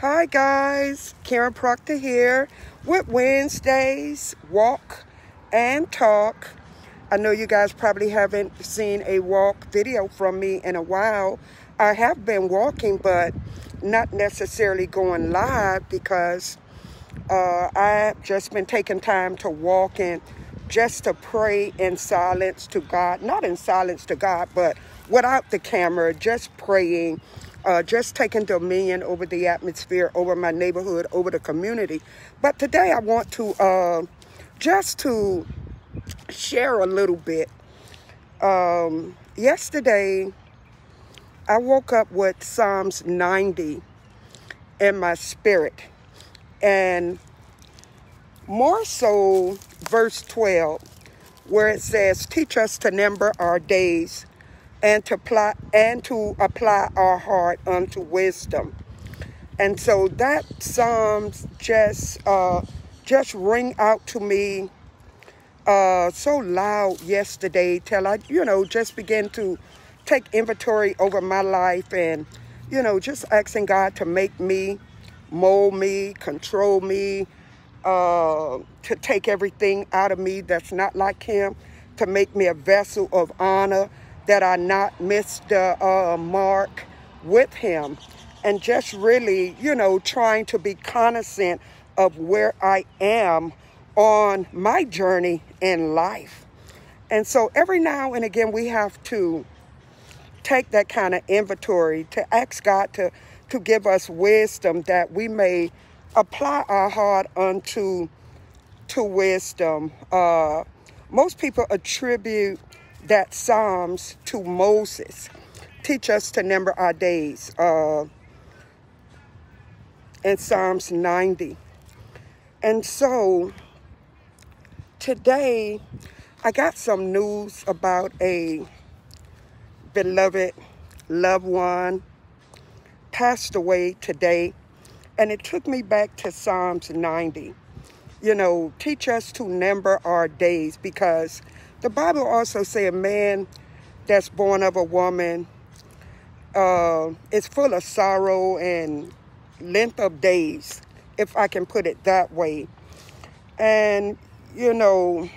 Hi guys, Karen Proctor here with Wednesdays Walk and Talk. I know you guys probably haven't seen a walk video from me in a while. I have been walking, but not necessarily going live because uh, I've just been taking time to walk and just to pray in silence to God. Not in silence to God, but without the camera, just praying, uh, just taking dominion over the atmosphere, over my neighborhood, over the community. But today I want to uh, just to share a little bit. Um, yesterday, I woke up with Psalms 90 in my spirit. And more so, verse 12, where it says, Teach us to number our days and to apply and to apply our heart unto wisdom. And so that Psalms just uh, just ring out to me uh, so loud yesterday till I, you know, just began to take inventory over my life and, you know, just asking God to make me, mold me, control me, uh, to take everything out of me that's not like Him, to make me a vessel of honor, that I not miss the uh, mark with Him, and just really, you know, trying to be cognizant of where I am on my journey in life. And so every now and again, we have to take that kind of inventory to ask God to, to give us wisdom that we may apply our heart unto to wisdom. Uh, most people attribute that Psalms to Moses. Teach us to number our days. Uh, in Psalms 90. And so today I got some news about a beloved loved one passed away today. And it took me back to Psalms 90. You know, teach us to number our days because the Bible also say a man that's born of a woman uh, is full of sorrow and length of days, if I can put it that way. And, you know,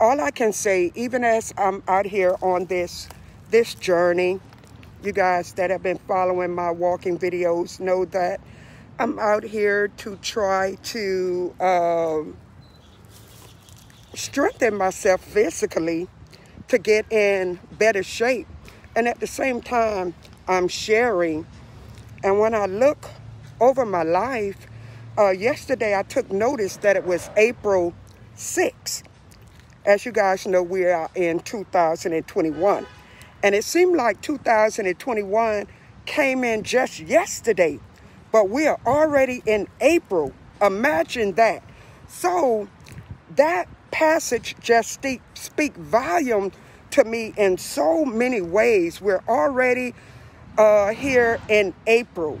all I can say, even as I'm out here on this this journey, you guys that have been following my walking videos know that I'm out here to try to um, strengthen myself physically to get in better shape. And at the same time, I'm sharing. And when I look over my life, uh, yesterday I took notice that it was April 6th. As you guys know, we are in 2021. And it seemed like 2021 came in just yesterday, but we are already in April. Imagine that. So that passage just speak, volume to me in so many ways. We're already uh, here in April.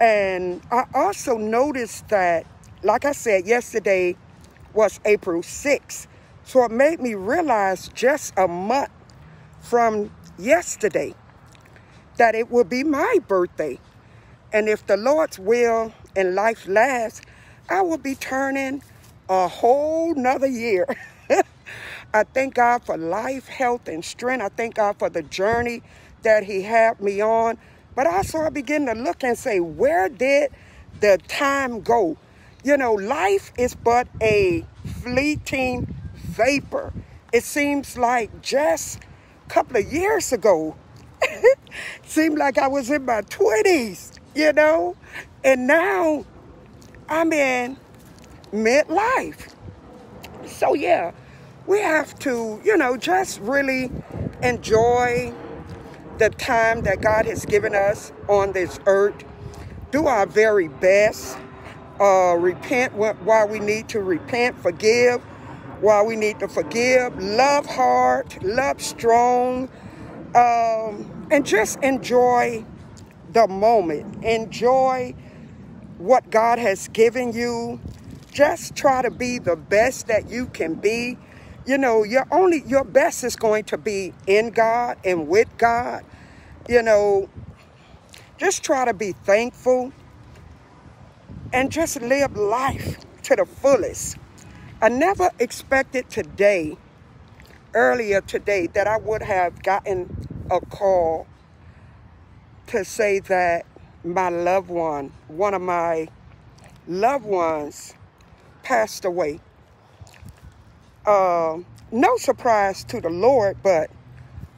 And I also noticed that, like I said, yesterday was April 6th. So it made me realize just a month from yesterday that it will be my birthday. And if the Lord's will and life lasts, I will be turning a whole nother year. I thank God for life, health, and strength. I thank God for the journey that He had me on. But also, I begin to look and say, where did the time go? You know, life is but a fleeting vapor. It seems like just a couple of years ago, seemed like I was in my 20s, you know? And now I'm in midlife. So, yeah, we have to, you know, just really enjoy the time that God has given us on this earth. Do our very best. Uh, repent while we need to repent. Forgive while we need to forgive. Love hard. Love strong. Um, and just enjoy the moment. Enjoy what God has given you just try to be the best that you can be. You know, your only your best is going to be in God and with God. You know, just try to be thankful and just live life to the fullest. I never expected today, earlier today, that I would have gotten a call to say that my loved one, one of my loved ones, passed away. Uh, no surprise to the Lord, but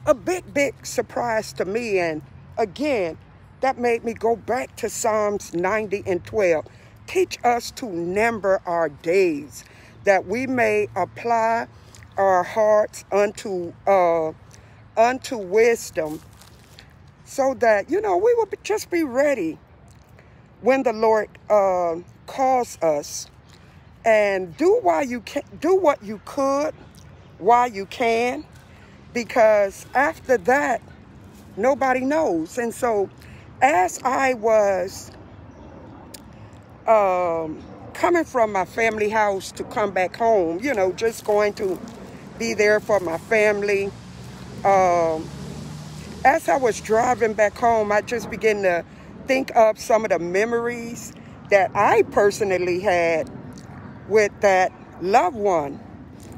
a big, big surprise to me. And again, that made me go back to Psalms 90 and 12. Teach us to number our days, that we may apply our hearts unto uh, unto wisdom, so that you know we will just be ready when the Lord uh, calls us, and do you can do what you could while you can, because after that, nobody knows. And so, as I was um, coming from my family house to come back home, you know, just going to be there for my family. Um, as I was driving back home, I just began to think of some of the memories that I personally had with that loved one.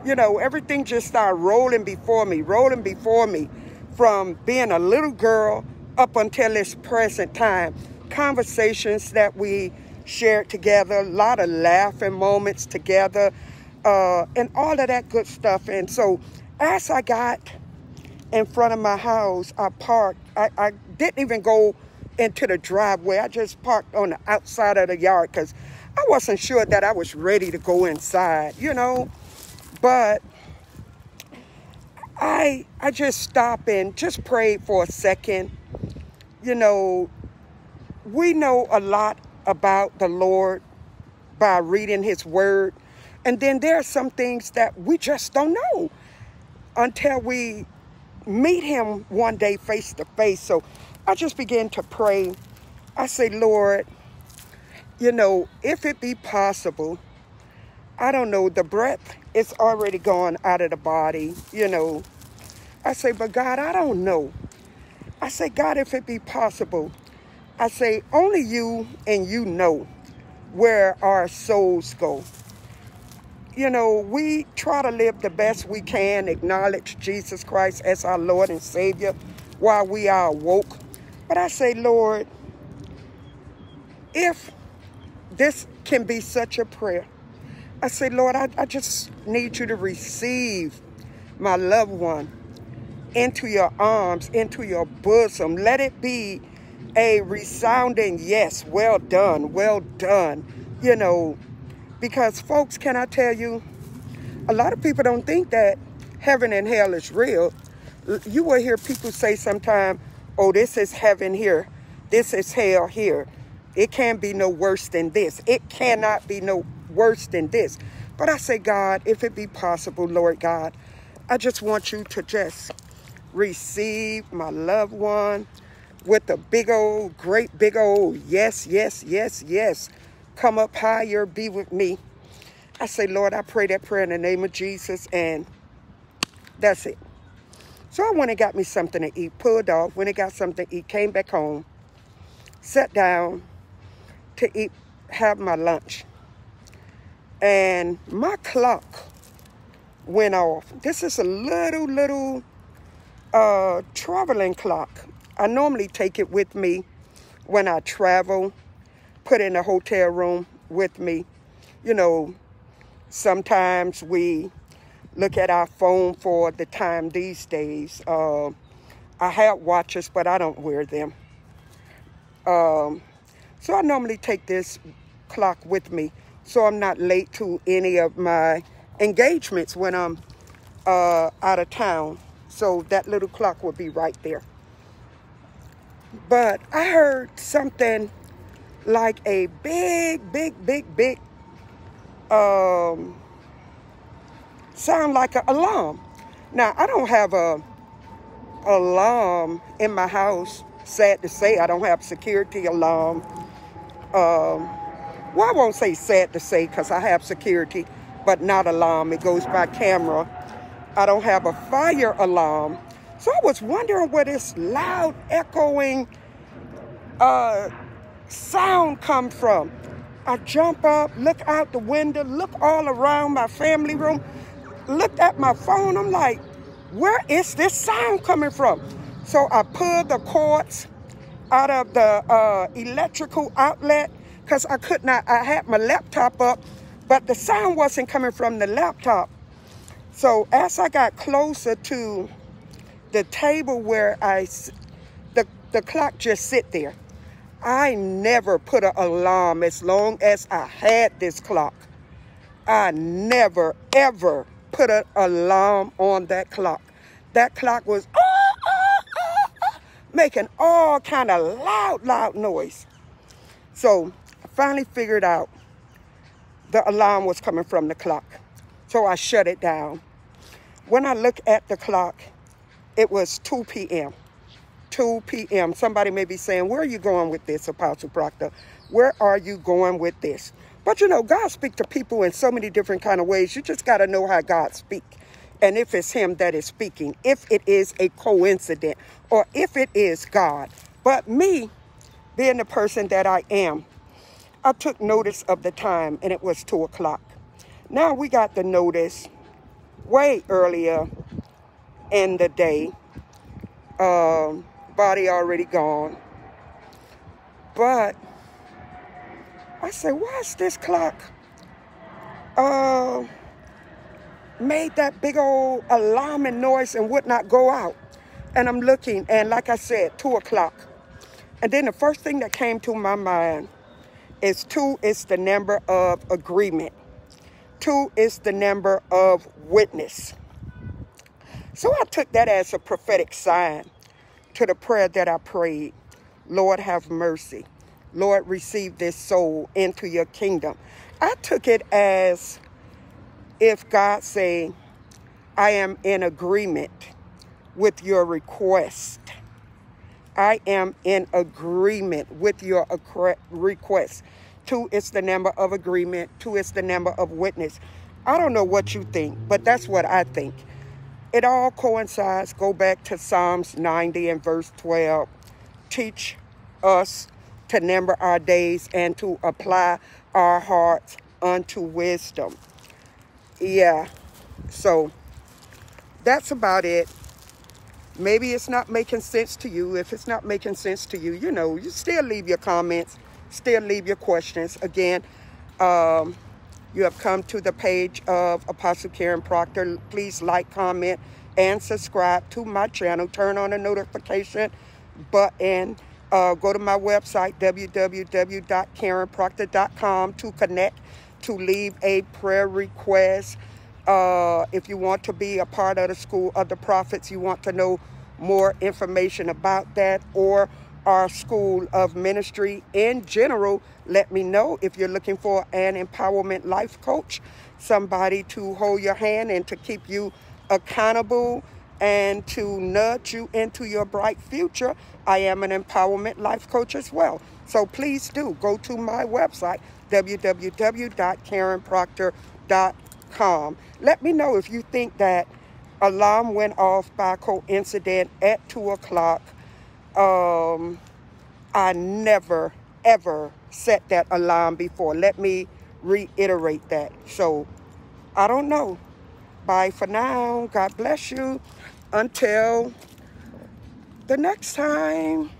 You know, everything just started rolling before me, rolling before me from being a little girl up until this present time. Conversations that we shared together, a lot of laughing moments together, uh, and all of that good stuff. And so as I got in front of my house, I parked. I, I didn't even go into the driveway. I just parked on the outside of the yard because I wasn't sure that I was ready to go inside, you know. But I I just stopped and just prayed for a second. You know, we know a lot about the Lord by reading his word. And then there are some things that we just don't know until we meet him one day face to face. So I just began to pray. I say, Lord, you know, if it be possible, I don't know, the breath is already gone out of the body, you know. I say, but God, I don't know. I say, God, if it be possible, I say, only you and you know where our souls go. You know, we try to live the best we can, acknowledge Jesus Christ as our Lord and Savior while we are awoke. But I say, Lord, if this can be such a prayer, I say, Lord, I, I just need you to receive my loved one into your arms, into your bosom. Let it be a resounding yes, well done, well done. You know, because folks, can I tell you, a lot of people don't think that heaven and hell is real. You will hear people say sometimes, oh, this is heaven here. This is hell here. It can't be no worse than this. It cannot be no worse than this. But I say, God, if it be possible, Lord God, I just want you to just receive my loved one with a big old, great big old yes, yes, yes, yes. Come up higher, be with me. I say, Lord, I pray that prayer in the name of Jesus, and that's it. So I went and got me something to eat, pulled off, went and got something to eat, came back home, sat down to eat, have my lunch. And my clock went off. This is a little, little uh, traveling clock. I normally take it with me when I travel, put in a hotel room with me. You know, sometimes we look at our phone for the time these days. Uh, I have watches, but I don't wear them. Um, so I normally take this clock with me so I'm not late to any of my engagements when I'm uh, out of town. So that little clock will be right there. But I heard something like a big, big, big, big um, sound like an alarm. Now, I don't have a alarm in my house. Sad to say, I don't have security alarm. Um, well, I won't say sad to say because I have security, but not alarm. It goes by camera. I don't have a fire alarm. So I was wondering where this loud echoing uh, sound come from. I jump up, look out the window, look all around my family room, looked at my phone. I'm like, where is this sound coming from? So I pulled the cords out of the uh, electrical outlet because I could not, I had my laptop up, but the sound wasn't coming from the laptop. So as I got closer to the table where I, the, the clock just sit there. I never put an alarm as long as I had this clock. I never, ever put an alarm on that clock. That clock was ah, making all kind of loud, loud noise. So I finally figured out the alarm was coming from the clock. So I shut it down. When I look at the clock, it was 2 p.m. 2 p.m. Somebody may be saying, where are you going with this, Apostle Proctor? Where are you going with this? But you know, God speaks to people in so many different kind of ways. You just got to know how God speaks. And if it's him that is speaking, if it is a coincidence, or if it is God. But me, being the person that I am, I took notice of the time and it was 2 o'clock. Now we got the notice way earlier in the day. Um, body already gone. But I said, why is this clock uh, made that big old alarming noise and would not go out? And I'm looking, and like I said, 2 o'clock. And then the first thing that came to my mind is 2 is the number of agreement. 2 is the number of witness. So I took that as a prophetic sign to the prayer that I prayed. Lord, have mercy. Lord, receive this soul into your kingdom. I took it as if God say, I am in agreement with your request. I am in agreement with your request. Two is the number of agreement. Two is the number of witness. I don't know what you think, but that's what I think it all coincides. Go back to Psalms 90 and verse 12. Teach us to number our days and to apply our hearts unto wisdom. Yeah, so that's about it. Maybe it's not making sense to you. If it's not making sense to you, you know, you still leave your comments, still leave your questions. Again, um, you have come to the page of Apostle Karen Proctor. Please like, comment, and subscribe to my channel. Turn on the notification button. Uh, go to my website, www.karenproctor.com to connect, to leave a prayer request. Uh, if you want to be a part of the School of the Prophets, you want to know more information about that, or our School of Ministry in general, let me know if you're looking for an empowerment life coach, somebody to hold your hand and to keep you accountable and to nudge you into your bright future. I am an empowerment life coach as well. So please do go to my website, www.karenproctor.com. Let me know if you think that alarm went off by coincidence at 2 o'clock um, I never, ever set that alarm before. Let me reiterate that. So, I don't know. Bye for now. God bless you. Until the next time.